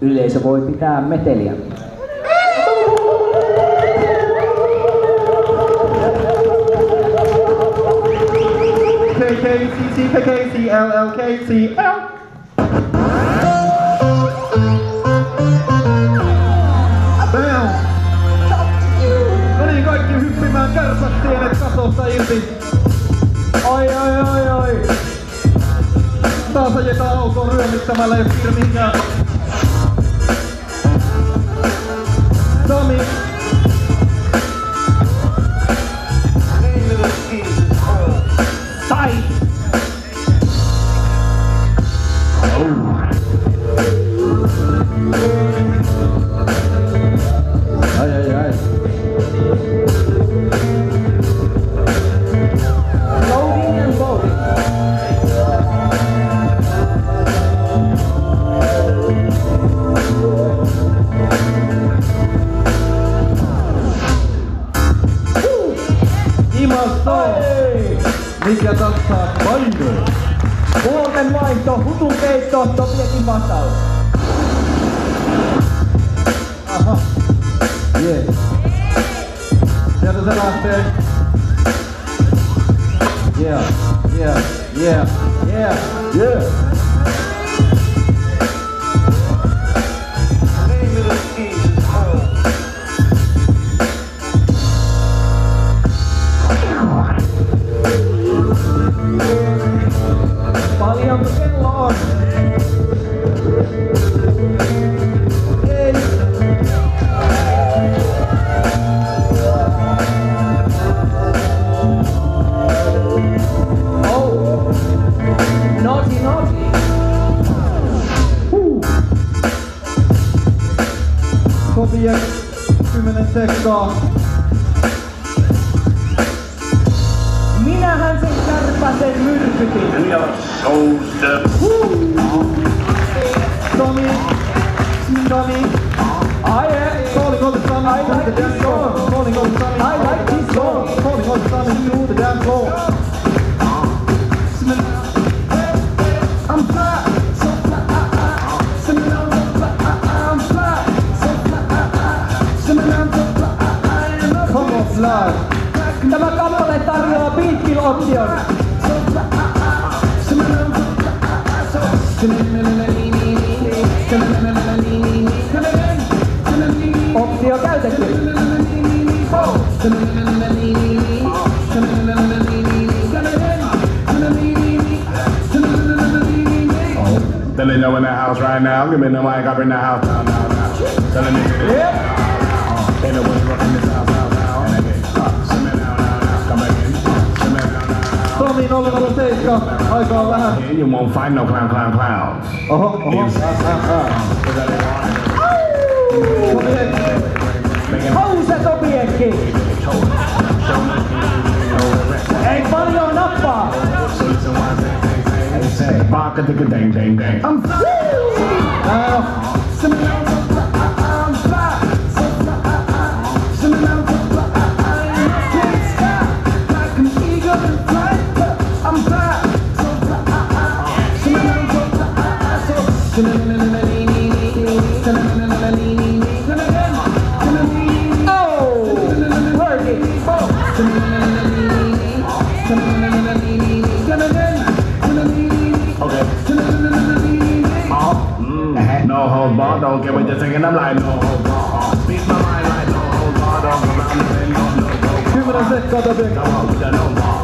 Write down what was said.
Yleisö voi pitää meteliä. Bam! No niin, kaikki hyppimään kärsät sienet katosta irti. Oi, oi, oi, oi. Taas ajetaan autoon ryömittämällä, jos siinä Imasto. Mikä? Puolten vaihto, hutun keitto, Tobyekin vastaus. Aha. Sieltä se lähtee. Yeah, yeah, yeah, yeah, yeah. Sopii 10 sekkaa. Minähän sen kärpäsen myrkytin. We are soldiers. Tommy. Tommy. I am. Calling all the Tommy I like the dance floor. Calling all the like this song. Calling all the to the dance floor. Fly. Tämä kappale tarjoaa beatkill-option. Optio käytetty. Telling you in the house right now. Give me the mic up in the house now, now, now. Niggas this. Yep. Uh, They 007. Aikaa on vähän. Uh. And you won't find no clown, clown, clowns. Oho, oho. Yes. Is that it? Tommy Henry. Making House Tobyekki. Ei paljon nappaa. Baka ticka dang dang dang. I'm Now. Oh! Uh, No bar, don't get what you're thinking. I'm like, no. Speak my mind mm. like no don't say no, no, no. 10 sekkaa Tobyekki. Come on, with that no bar.